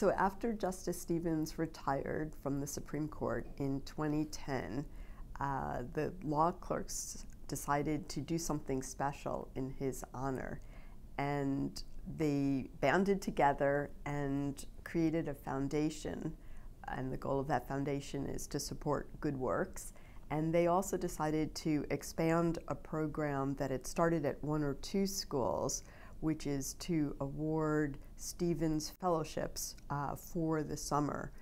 So after Justice Stevens retired from the Supreme Court in 2010, uh, the law clerks decided to do something special in his honor. And they banded together and created a foundation. And the goal of that foundation is to support good works. And they also decided to expand a program that had started at one or two schools which is to award Stevens Fellowships uh, for the summer.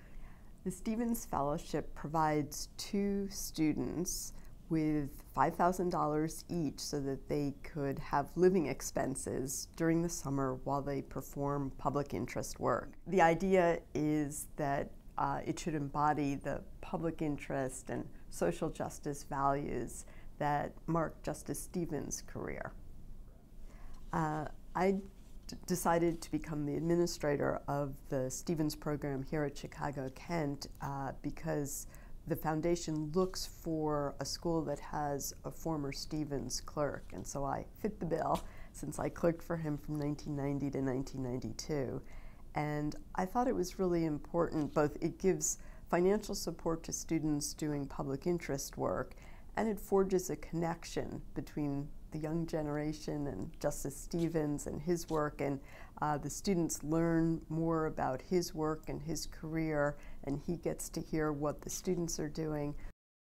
The Stevens Fellowship provides two students with $5,000 each so that they could have living expenses during the summer while they perform public interest work. The idea is that uh, it should embody the public interest and social justice values that marked Justice Stevens' career. Uh, I decided to become the administrator of the Stevens program here at Chicago Kent uh, because the foundation looks for a school that has a former Stevens clerk, and so I fit the bill since I clerked for him from 1990 to 1992. And I thought it was really important, both it gives financial support to students doing public interest work, and it forges a connection between the young generation and Justice Stevens and his work, and uh, the students learn more about his work and his career, and he gets to hear what the students are doing.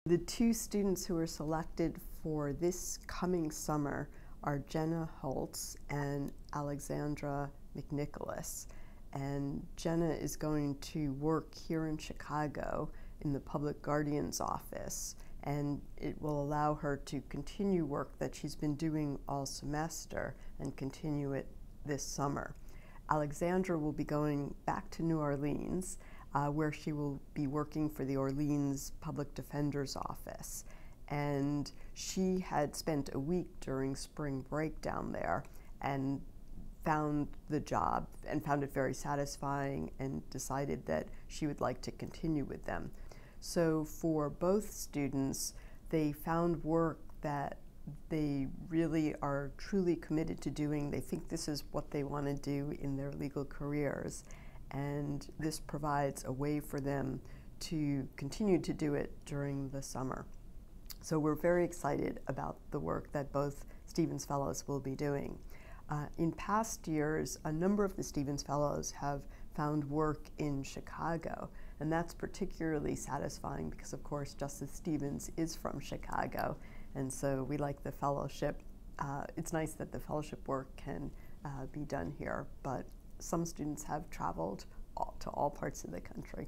The two students who are selected for this coming summer are Jenna Holtz and Alexandra McNicholas. And Jenna is going to work here in Chicago in the Public Guardian's office and it will allow her to continue work that she's been doing all semester and continue it this summer. Alexandra will be going back to New Orleans, uh, where she will be working for the Orleans Public Defender's Office. And she had spent a week during spring break down there and found the job and found it very satisfying and decided that she would like to continue with them. So for both students, they found work that they really are truly committed to doing. They think this is what they want to do in their legal careers. And this provides a way for them to continue to do it during the summer. So we're very excited about the work that both Stevens Fellows will be doing. Uh, in past years, a number of the Stevens Fellows have found work in Chicago. And that's particularly satisfying because, of course, Justice Stevens is from Chicago. And so we like the fellowship. Uh, it's nice that the fellowship work can uh, be done here, but some students have traveled all, to all parts of the country.